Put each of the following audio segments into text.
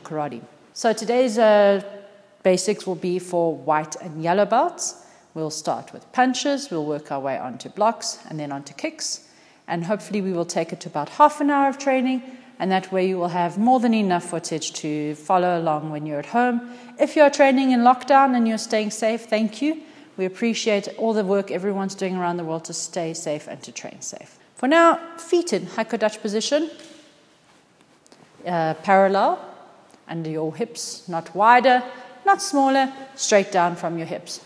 karate. So today's uh, basics will be for white and yellow belts. We'll start with punches, we'll work our way onto blocks and then onto kicks. And hopefully, we will take it to about half an hour of training, and that way, you will have more than enough footage to follow along when you're at home. If you're training in lockdown and you're staying safe, thank you. We appreciate all the work everyone's doing around the world to stay safe and to train safe. For now, feet in Heiko dachi position, uh, parallel under your hips, not wider, not smaller, straight down from your hips.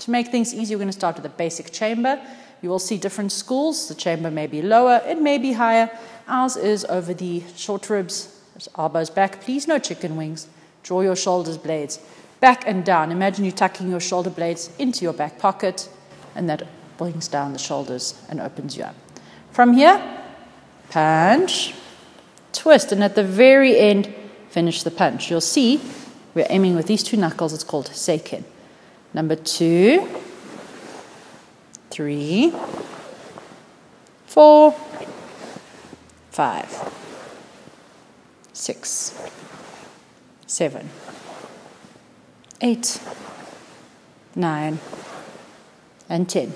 To make things easy, we're going to start with a basic chamber. You will see different schools. The chamber may be lower, it may be higher. Ours is over the short ribs, elbows back. Please, no chicken wings. Draw your shoulders blades back and down. Imagine you tucking your shoulder blades into your back pocket, and that brings down the shoulders and opens you up. From here, punch, twist, and at the very end, finish the punch. You'll see we're aiming with these two knuckles. It's called seiken. Number two, three, four, five, six, seven, eight, nine, and ten.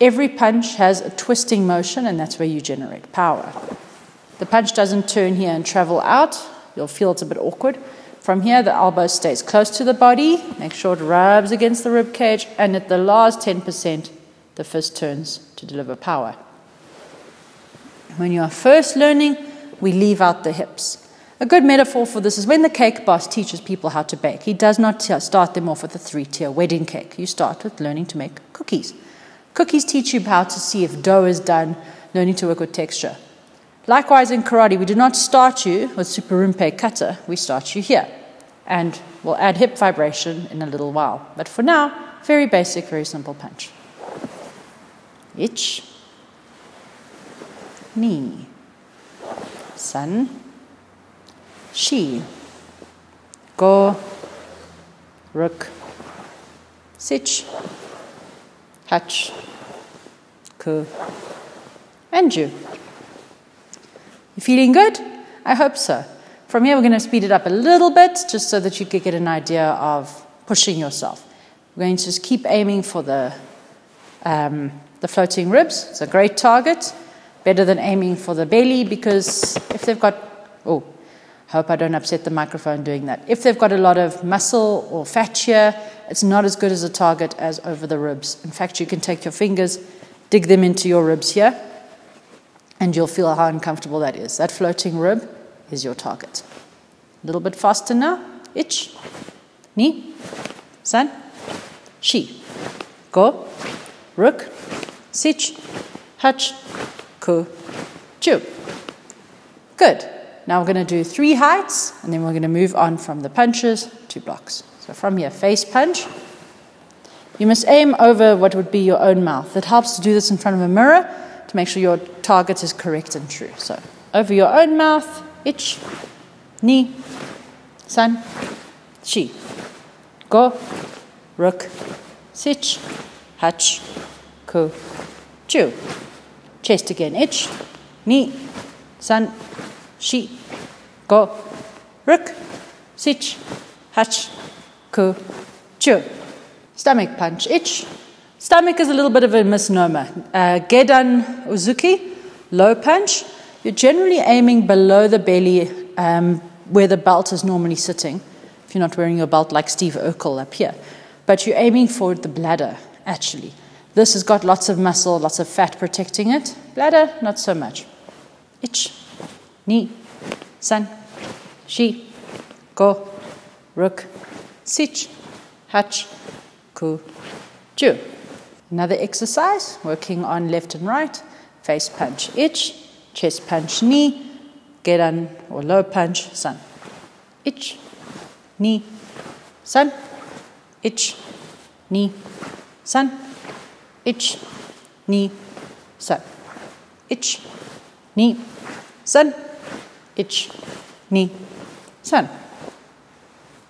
Every punch has a twisting motion, and that's where you generate power. The punch doesn't turn here and travel out. You'll feel it's a bit awkward. From here, the elbow stays close to the body. Make sure it rubs against the rib cage. And at the last 10%, the fist turns to deliver power. When you are first learning, we leave out the hips. A good metaphor for this is when the cake boss teaches people how to bake. He does not start them off with a three tier wedding cake. You start with learning to make cookies. Cookies teach you how to see if dough is done, learning to work with texture. Likewise, in karate, we do not start you with Super kata, we start you here. And we'll add hip vibration in a little while. But for now, very basic, very simple punch. Ich, ni, san, shi, go, ruk, sich, hach, ku, and you. You feeling good? I hope so. From here, we're going to speed it up a little bit just so that you can get an idea of pushing yourself. We're going to just keep aiming for the, um, the floating ribs. It's a great target. Better than aiming for the belly because if they've got, oh, hope I don't upset the microphone doing that. If they've got a lot of muscle or fat here, it's not as good as a target as over the ribs. In fact, you can take your fingers, dig them into your ribs here, and you'll feel how uncomfortable that is. That floating rib is your target. A little bit faster now. Ich, ni, san, shi, go, ruk, sich, hach, ku, chu. Good. Now we're going to do three heights, and then we're going to move on from the punches to blocks. So from here, face punch. You must aim over what would be your own mouth. It helps to do this in front of a mirror to make sure your target is correct and true. So, over your own mouth, ich, ni, san, chi, go, ruk, sich, hach, ku, chu. Chest again, ich, ni, san, chi, go, ruk, sich, hach, ku, chu. Stomach punch, ich, Stomach is a little bit of a misnomer. Uh, Gedan Uzuki, low punch, you're generally aiming below the belly um, where the belt is normally sitting, if you're not wearing your belt like Steve Urkel up here. But you're aiming for the bladder, actually. This has got lots of muscle, lots of fat protecting it. Bladder, not so much. Ich, ni, san, shi, go, ruk, sich, hach, ku, ju. Another exercise, working on left and right, face punch itch, chest punch knee, gedan or low punch sun. Ich, ni, san, ich, ni, san, ich, ni, san, ich, ni, san, ich, ni, san.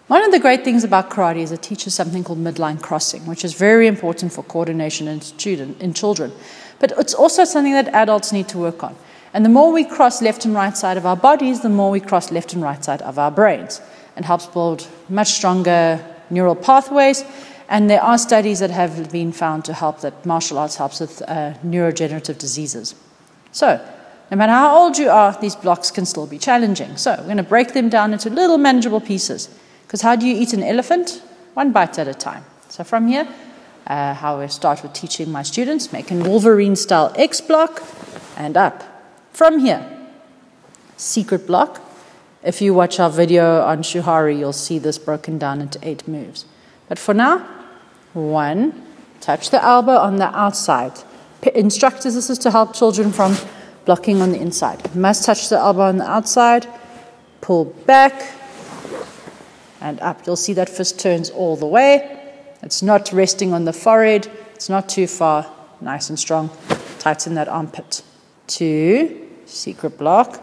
One of the great things about karate is it teaches something called midline crossing, which is very important for coordination in, student, in children. But it's also something that adults need to work on. And the more we cross left and right side of our bodies, the more we cross left and right side of our brains. It helps build much stronger neural pathways. And there are studies that have been found to help that martial arts helps with uh, neurodegenerative diseases. So, no matter how old you are, these blocks can still be challenging. So, we're going to break them down into little manageable pieces. Because how do you eat an elephant? One bite at a time. So, from here, uh, how I start with teaching my students, making Wolverine style X block and up. From here, secret block. If you watch our video on Shuhari, you'll see this broken down into eight moves. But for now, one, touch the elbow on the outside. Instructors, this is to help children from blocking on the inside. Must touch the elbow on the outside, pull back, and up. You'll see that fist turns all the way. It's not resting on the forehead, it's not too far, nice and strong. Tighten that armpit. Two, secret block,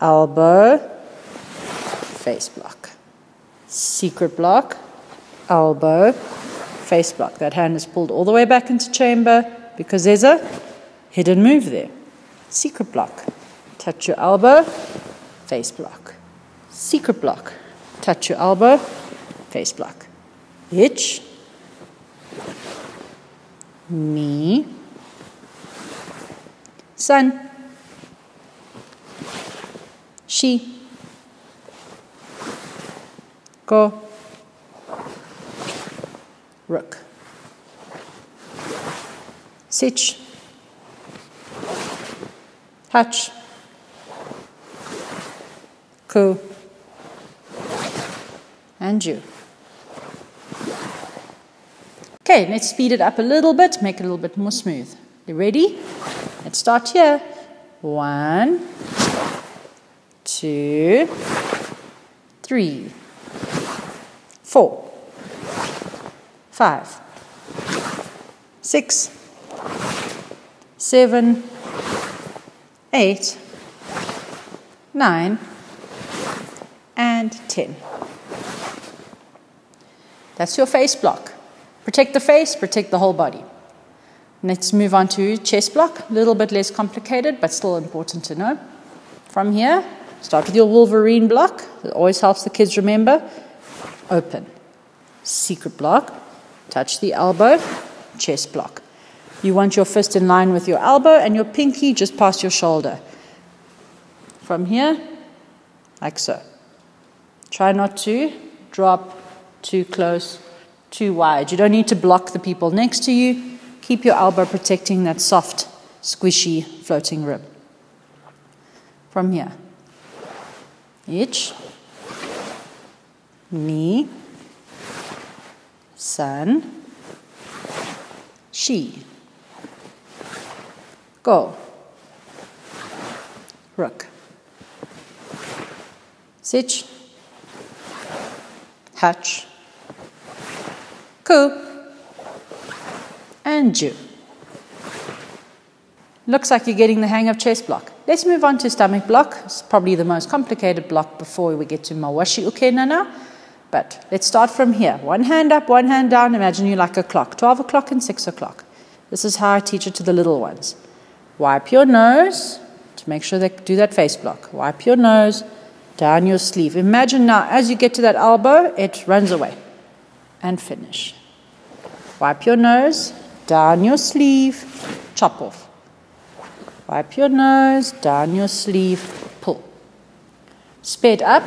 elbow, face block. Secret block, elbow, face block. That hand is pulled all the way back into chamber because there's a hidden move there. Secret block. Touch your elbow, face block. Secret block. Touch your elbow, face block. Hitch. Knee. Sun. She. Go. Rook. Sitch. Hatch. Ku. And you. Okay, let's speed it up a little bit, make it a little bit more smooth. You ready? Let's start here. One, two, three, four, five, six, seven, eight, nine, and ten. That's your face block. Protect the face, protect the whole body. Let's move on to chest block. A little bit less complicated, but still important to know. From here, start with your Wolverine block. It always helps the kids remember. Open. Secret block. Touch the elbow. Chest block. You want your fist in line with your elbow and your pinky just past your shoulder. From here, like so. Try not to drop too close too wide. You don't need to block the people next to you. Keep your elbow protecting that soft, squishy floating rib. From here, itch, knee, sun, she, go, rook, sitch, hatch, Ku, and Ju. Looks like you're getting the hang of chest block. Let's move on to stomach block. It's probably the most complicated block before we get to Mawashi Ukena now. But let's start from here. One hand up, one hand down. Imagine you like a clock 12 o'clock and 6 o'clock. This is how I teach it to the little ones. Wipe your nose to make sure they do that face block. Wipe your nose down your sleeve. Imagine now, as you get to that elbow, it runs away and finish. Wipe your nose, down your sleeve, chop off. Wipe your nose, down your sleeve, pull. Sped up,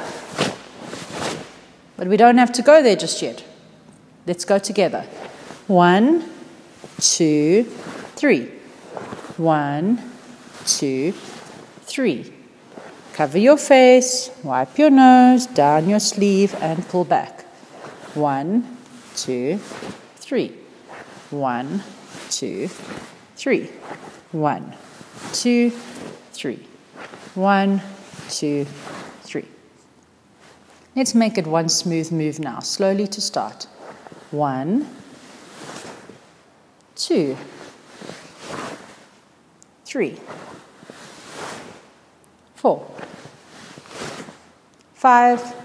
but we don't have to go there just yet. Let's go together. One, two, three. One, two, three. Cover your face, wipe your nose, down your sleeve, and pull back. One, two, three. One, two, three. One, two, three. One, two, three. Let's make it one smooth move now, slowly to start. One, two, three, four, five,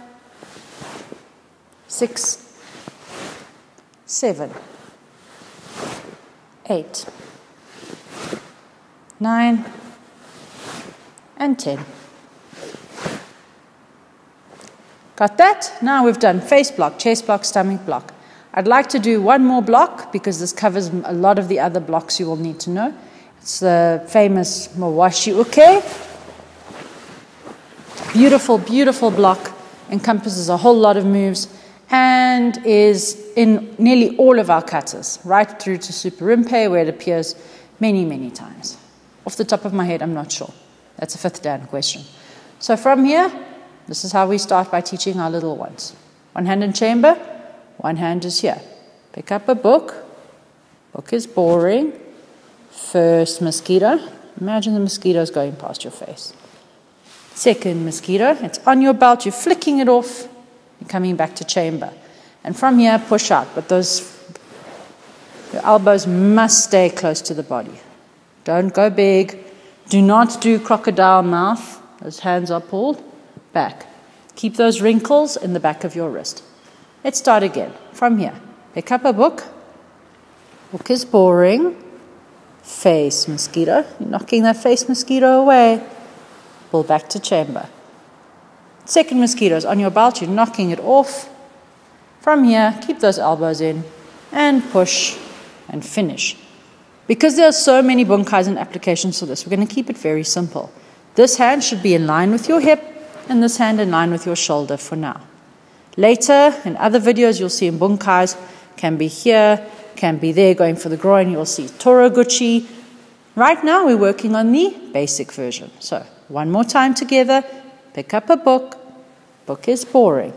six, seven, eight, nine, and 10. Got that? Now we've done face block, chest block, stomach block. I'd like to do one more block because this covers a lot of the other blocks you will need to know. It's the famous Mawashi Uke. Beautiful, beautiful block, encompasses a whole lot of moves and is in nearly all of our katas, right through to Suparinpei, where it appears many, many times. Off the top of my head, I'm not sure. That's a fifth dan question. So from here, this is how we start by teaching our little ones. One hand in chamber, one hand is here. Pick up a book. Book is boring. First mosquito. Imagine the mosquitoes going past your face. Second mosquito. It's on your belt. You're flicking it off. You're coming back to chamber. And from here, push out. But those your elbows must stay close to the body. Don't go big. Do not do crocodile mouth. Those hands are pulled back. Keep those wrinkles in the back of your wrist. Let's start again from here. Pick up a book. Book is boring. Face mosquito. You're knocking that face mosquito away. Pull back to chamber. Second mosquito is on your belt. You're knocking it off. From here, keep those elbows in and push and finish. Because there are so many bunkais and applications for this, we're going to keep it very simple. This hand should be in line with your hip and this hand in line with your shoulder for now. Later, in other videos, you'll see in bunkais, can be here, can be there, going for the groin, you'll see Toraguchi. Right now, we're working on the basic version. So, one more time together, pick up a book. Book is boring.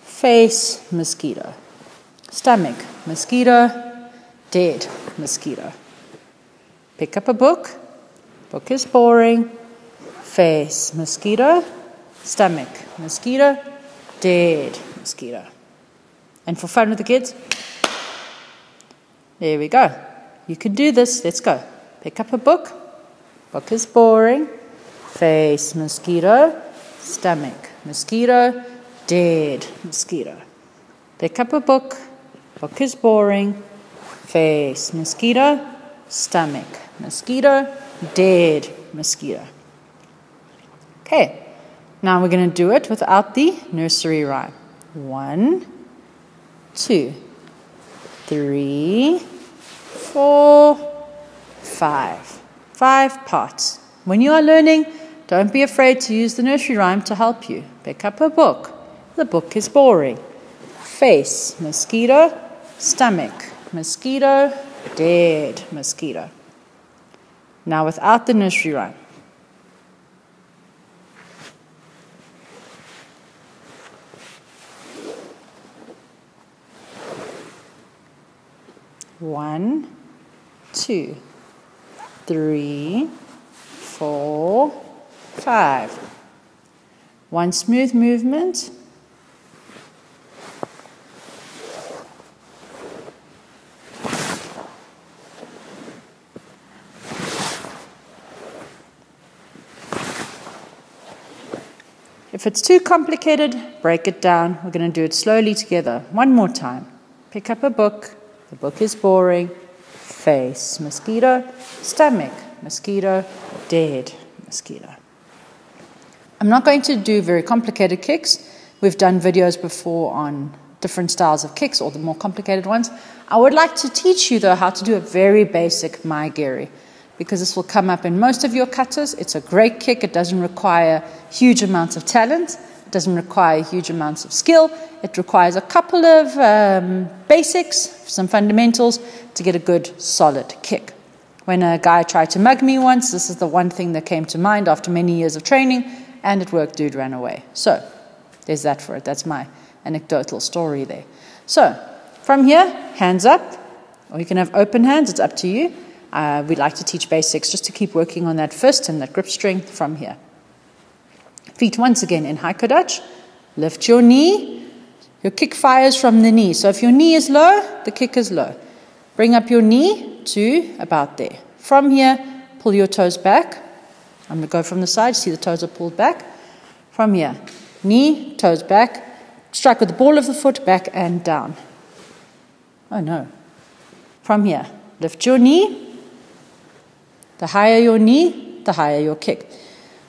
Face, mosquito. Stomach, mosquito. Dead, mosquito. Pick up a book. Book is boring. Face, mosquito. Stomach, mosquito. Dead, mosquito. And for fun with the kids, there we go. You can do this. Let's go. Pick up a book. Book is boring. Face, mosquito. Stomach, mosquito. Dead, mosquito. Pick up a book. Book is boring. Face, mosquito. Stomach, mosquito. Dead, mosquito. Okay. Now we're going to do it without the nursery rhyme. One, two, three, four, five. Five parts. When you are learning, don't be afraid to use the nursery rhyme to help you. Pick up a book. The book is boring. Face, mosquito. Stomach, mosquito. Dead, mosquito. Now without the nursery rhyme. One, two, three, four, five. One smooth movement. If it's too complicated, break it down. We're going to do it slowly together. One more time. Pick up a book. The book is boring. Face, mosquito. Stomach, mosquito. Dead, mosquito. I'm not going to do very complicated kicks. We've done videos before on different styles of kicks or the more complicated ones. I would like to teach you, though, how to do a very basic Mae Geri because this will come up in most of your katas. It's a great kick. It doesn't require huge amounts of talent. It doesn't require huge amounts of skill. It requires a couple of um, basics, some fundamentals to get a good, solid kick. When a guy tried to mug me once, this is the one thing that came to mind after many years of training, and it worked. Dude ran away. So, there's that for it. That's my anecdotal story there. So, from here, hands up, or you can have open hands, it's up to you. Uh, we like to teach basics just to keep working on that fist and that grip strength from here. Feet once again in high Heikodachi. Lift your knee. Your kick fires from the knee. So if your knee is low, the kick is low. Bring up your knee to about there. From here, pull your toes back. I'm going to go from the side. See the toes are pulled back. From here, knee, toes back. Strike with the ball of the foot back and down. Oh no. From here, lift your knee. The higher your knee, the higher your kick.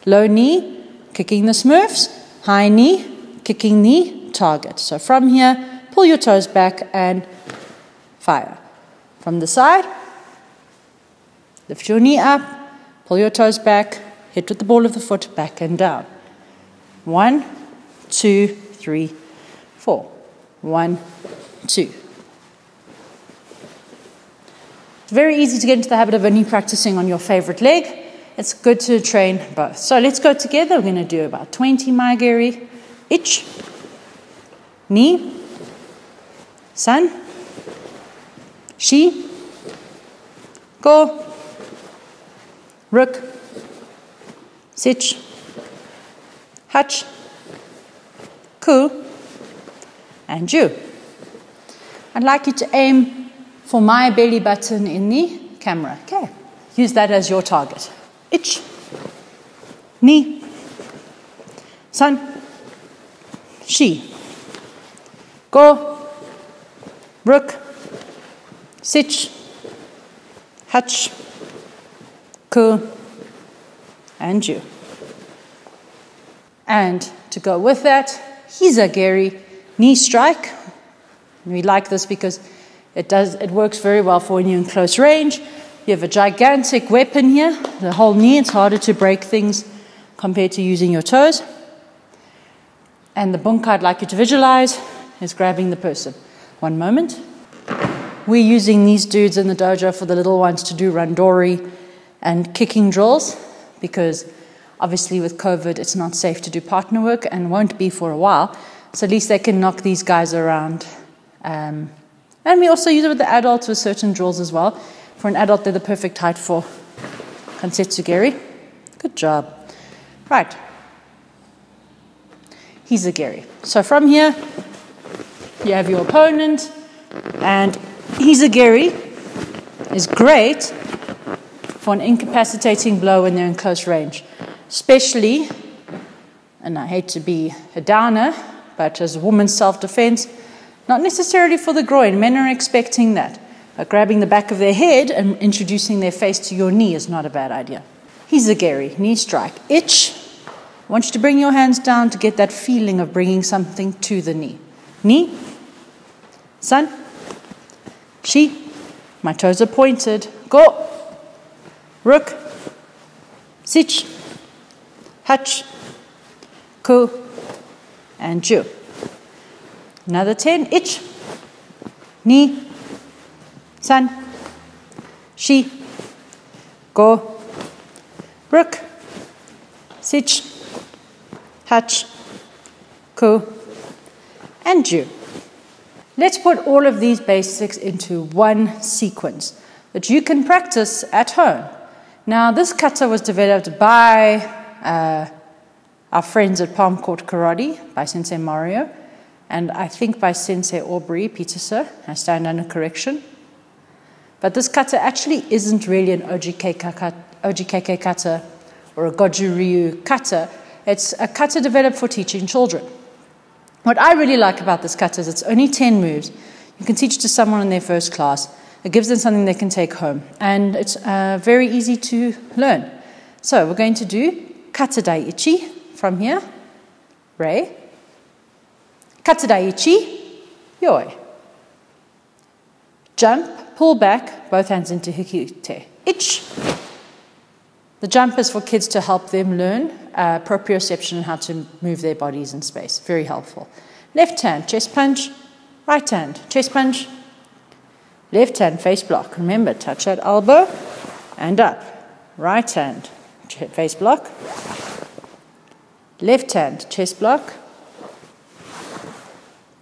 Low knee, kicking the smurfs. High knee, kicking the target. So from here, pull your toes back and fire. From the side, lift your knee up, pull your toes back, hit with the ball of the foot, back and down. One, two, three, four. One, two. It's very easy to get into the habit of only practicing on your favorite leg. It's good to train both. So let's go together. We're going to do about 20 Maegeri. Ich, ni, san, she, go, rook, sich, hutch, ku, and you. I'd like you to aim for my belly button in the camera. Okay, use that as your target. Itch, ni, san, she, go, brook, sich, hutch, ku, and you. And to go with that, hizageri, knee strike. We like this because it, does, it works very well for when you're in close range. You have a gigantic weapon here, the whole knee. It's harder to break things compared to using your toes. And the bunka I'd like you to visualize is grabbing the person. One moment. We're using these dudes in the dojo for the little ones to do randori and kicking drills because obviously with COVID it's not safe to do partner work and won't be for a while. So at least they can knock these guys around um, and we also use it with the adults with certain drills as well. For an adult, they're the perfect height for Kansetsugeri. Good job. Right. Hizageri. So from here, you have your opponent, and Hizageri is great for an incapacitating blow when they're in close range. Especially, and I hate to be a downer, but as a woman's self defense, not necessarily for the groin, men are expecting that. But grabbing the back of their head and introducing their face to your knee is not a bad idea. Hizageri, knee strike. Itch. I want you to bring your hands down to get that feeling of bringing something to the knee. Knee. San. She. My toes are pointed. Go. Rook. Sich. Hutch. Ku. And Ju. Another 10. Ich. Ni. San. shi, Go. Rook. Sich. Hutch. Ku. And you. Let's put all of these basics into one sequence that you can practice at home. Now, this kata was developed by uh, our friends at Palm Court Karate, by Sensei Mario and I think by Sensei Aubrey Peterser, I stand under correction. But this kata actually isn't really an ojikeke kata or a goju-ryu kata. It's a kata developed for teaching children. What I really like about this kata is it's only 10 moves. You can teach to someone in their first class. It gives them something they can take home. And it's uh, very easy to learn. So we're going to do kata daiichi from here. Rei. Katadaichi, yoi. Jump, pull back, both hands into hikite. Ich. The jump is for kids to help them learn uh, proprioception and how to move their bodies in space. Very helpful. Left hand, chest punch. Right hand, chest punch. Left hand, face block. Remember, touch that elbow and up. Right hand, face block. Left hand, chest block.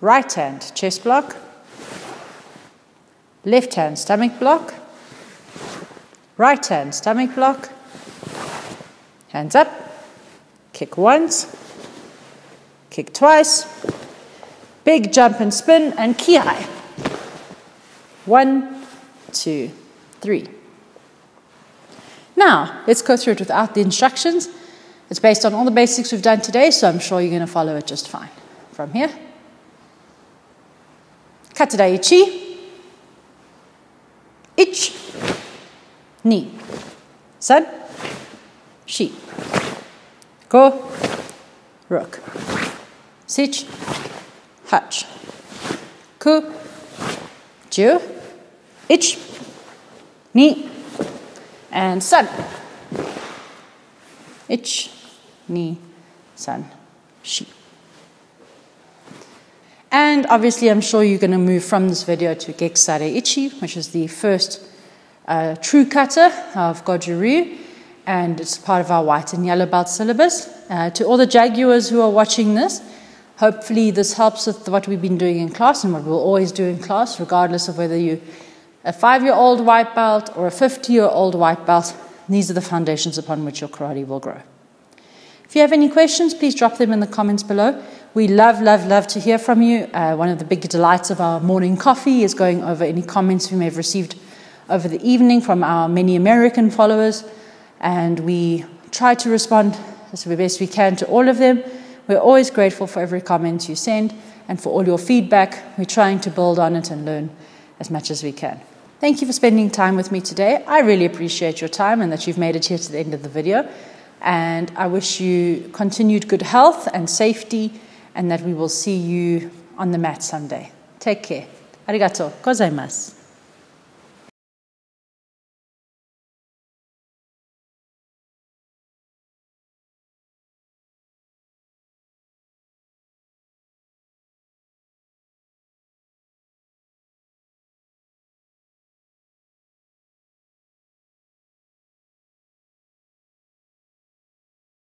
Right hand, chest block. Left hand, stomach block. Right hand, stomach block. Hands up. Kick once. Kick twice. Big jump and spin and kiai. One, two, three. Now, let's go through it without the instructions. It's based on all the basics we've done today, so I'm sure you're going to follow it just fine. From here. Katadaichi. Ich. Ni. San. shi, Go, rook. Sich, hutch. Ku, ju, ich, ni, and sun. Ich, ni, sun, she. And obviously, I'm sure you're going to move from this video to Gekisai Ichi, which is the first uh, true kata of Goju Ryu, and it's part of our white and yellow belt syllabus. Uh, to all the Jaguars who are watching this, hopefully this helps with what we've been doing in class and what we'll always do in class, regardless of whether you're a five year old white belt or a 50 year old white belt. These are the foundations upon which your karate will grow. If you have any questions, please drop them in the comments below. We love, love, love to hear from you. Uh, one of the big delights of our morning coffee is going over any comments we may have received over the evening from our many American followers, and we try to respond as best we can to all of them. We're always grateful for every comment you send and for all your feedback. We're trying to build on it and learn as much as we can. Thank you for spending time with me today. I really appreciate your time and that you've made it here to the end of the video. And I wish you continued good health and safety, and that we will see you on the mat someday. Take care. Arigato gozaimasu.